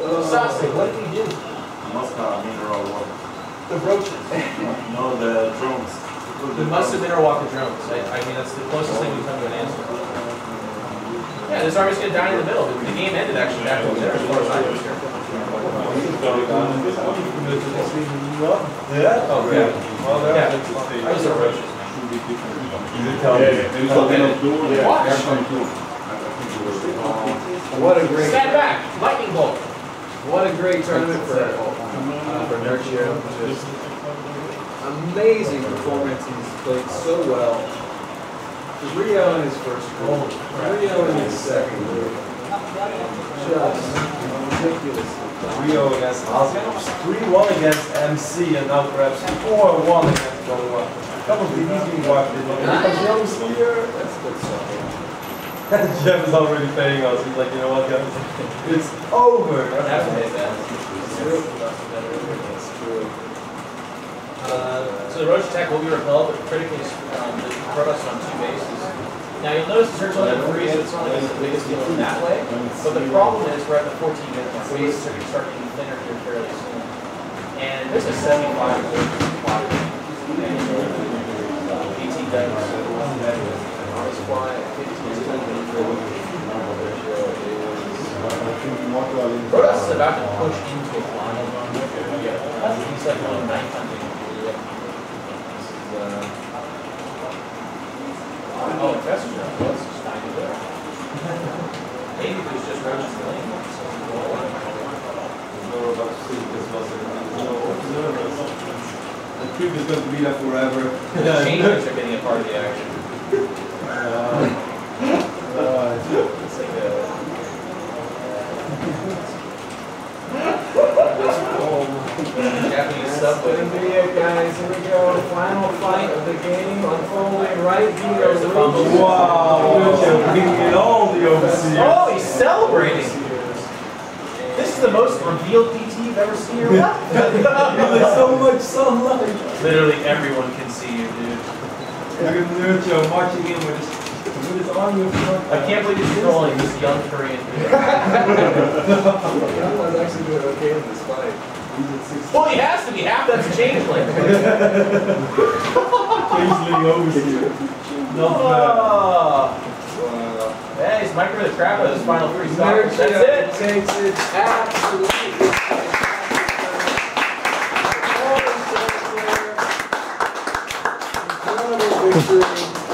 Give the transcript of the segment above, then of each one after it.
Sasuke, what did we do? Moscow uh, mineral water. The roaches. No, the drones. We must have mineral walk the drones. I, I mean, that's the closest thing we come to an answer. Yeah, this army's gonna die in the middle. The, the game ended actually back over there as far as I was here. Yeah? Oh, yeah. Well, Yeah. that's interesting. I was a roaches, man. You did tell me. What a great, Stand back, lightning bolt. What a great tournament for, uh, for Nerchio. Just amazing performance. He's played so well. Rio in his first goal, Rio in his second goal. Just ridiculous. Rio against Oscars, 3-1 against MC, and now perhaps 4-1 against Goa. A couple of DVDs being watched in because Young's here. That's good stuff. Jeff is already paying us. He's like, you know what, guys? It's over. That's what they said. True. Uh, so the roach attack will be repelled, but critically, um, the Protoss on two bases. Now you'll notice the search on three, so it's not like it's the biggest deal in that way. But the problem is we're at the 14 minute mark. Bases are going to start getting thinner here fairly soon. And this is 75 watt And uh, 18 guns. Nice fly at 15 Protoss is about to push into a final run. He's like on knife hunting. Uh, Oh, that's just of there. Maybe there's just roaches in the lane. The truth is going to be there forever. The changers are getting a part of the action. It's like a. Japanese subway. Gonna be it, guys. Here we go. Final fight of the game unfolding right here. There's a fumble. Wow, Lucio all the overseers. Oh, he's celebrating! This is the most revealed DT you've ever seen in your life. There's so much sunlight. Literally everyone can see you, dude. Look at Lucio marching in with his, with his army of front. I can't believe he's trolling this young Korean dude. Young actually doing okay in this fight. He's at six. Well, he has to be. Half that's a changeling. Occasionally overseers. Not bad. Oh. Yeah, he's micro the crap out of his final three stoppers. That's it. Takes it absolutely.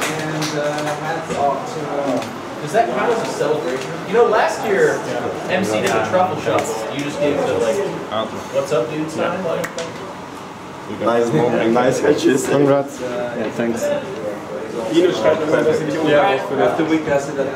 And uh, hats off to him. Does that count as a celebration? You know, last year MC did a truffle shuffle. You just gave the like, "What's up, dude?" sign. Like, Nice moment, nice catches. Congrats. Yeah, thanks. Ino schreibt immer, dass sie nicht umgebracht. After week, hast du das